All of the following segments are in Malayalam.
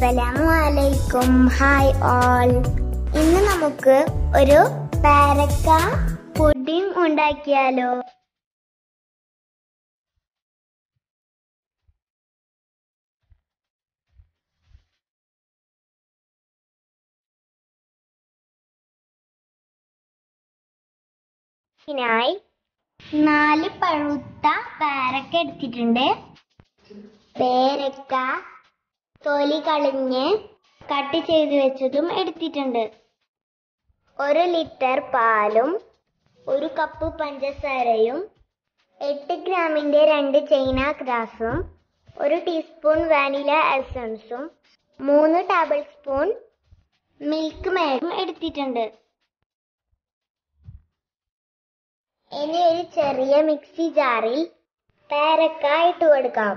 അസ്സലാമു അലൈക്കും ഹായ് ഓൾ ഇന്ന് നമുക്ക് ഒരു പാരക്ക പുഡിംഗ് ഉണ്ടാക്കിയാലോ? ഇതിനായി നാല് പഴുത്ത പാരക്ക എടുത്തിട്ടുണ്ട്. പേരക്ക തൊലി കളഞ്ഞ് കട്ട് ചെയ്ത് വെച്ചതും എടുത്തിട്ടുണ്ട്. ഒരു ലിറ്റർ പാലും ഒരു കപ്പ് പഞ്ചസാരയും എട്ട് ഗ്രാമിന്റെ രണ്ട് ചൈന ഗ്രാസും ഒരു ടീസ്പൂൺ വാനില എസൻസും മൂന്ന് ടേബിൾ സ്പൂൺ മിൽക്ക് മേഡും എടുത്തിട്ടുണ്ട്. ഇനി ഒരു ചെറിയ മിക്സി ജാറിൽ പേരക്ക ഇട്ട് കൊടുക്കാം.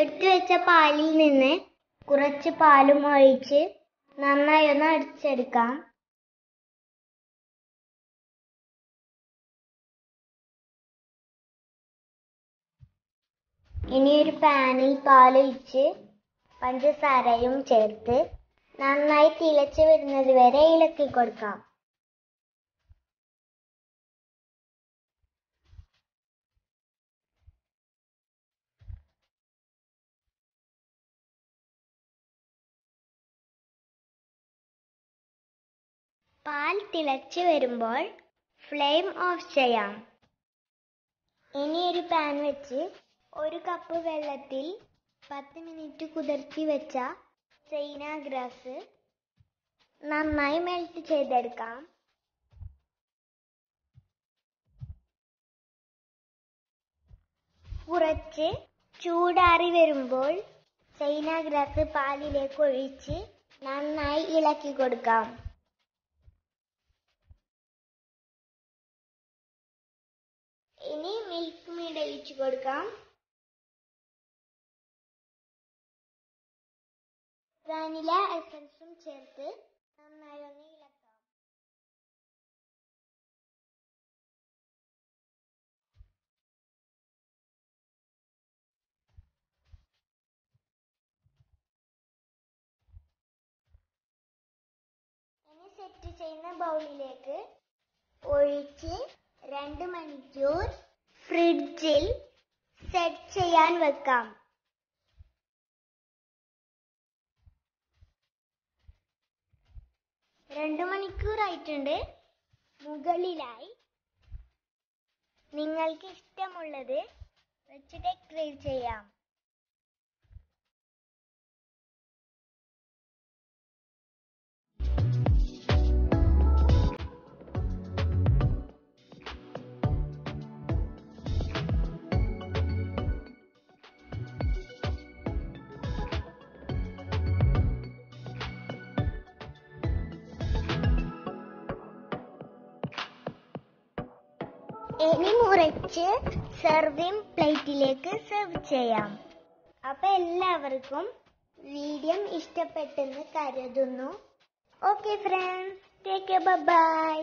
എടുത്തു വെച്ച പാലിൽ നിന്ന് കുറച്ച് പാലും ഒഴിച്ച് നന്നായി ഒന്ന് അടിച്ചെടുക്കാം. ഇനി ഒരു പാനിൽ പാലൊഴിച്ച് പഞ്ചസാരയും ചേർത്ത് നന്നായി തിളച്ച് വരുന്നത് വരെ ഇളക്കി കൊടുക്കാം. പാൽ തിളച്ച് വരുമ്പോൾ ഫ്ലെയിം ഓഫ് ചെയ്യാം. ഇനി ഒരു പാൻ വെച്ച് ഒരു കപ്പ് വെള്ളത്തിൽ പത്ത് മിനിറ്റ് കുതിർത്തി വെച്ച ചൈന ഗ്രാസ് നന്നായി മെൽറ്റ് ചെയ്തെടുക്കാം. കുറച്ച് ചൂടാറി വരുമ്പോൾ ചൈന ഗ്രാസ് പാലിലേക്ക് ഒഴിച്ച് നന്നായി ഇളക്കി കൊടുക്കാം. മിൽക്ക് മീഡ് ഒഴിച്ചു കൊടുക്കാം. വാനില എസൻസും ചേർത്ത് നന്നായി ഒന്ന് ഇളക്കാം. ഇനി സെറ്റ് ചെയ്യുന്ന ബൗളിലേക്ക് ഒഴിച്ച് രണ്ട് മണിക്കൂർ ചെയ്യാൻ വെക്കാം. രണ്ട് മണിക്കൂറായിട്ടുണ്ട്. മുകളിലായി. നിങ്ങൾക്ക് ഇഷ്ടമുള്ളത് വെച്ച് ഡെക്കറേറ്റ് ചെയ്യാം. ഇനി മുറിച്ച് സെർവിങ് പ്ലേറ്റിലേക്ക് സെർവ് ചെയ്യാം. അപ്പൊ എല്ലാവർക്കും വീഡിയോ ഇഷ്ടപ്പെട്ടെന്ന് കരുതുന്നു. Okay friends take by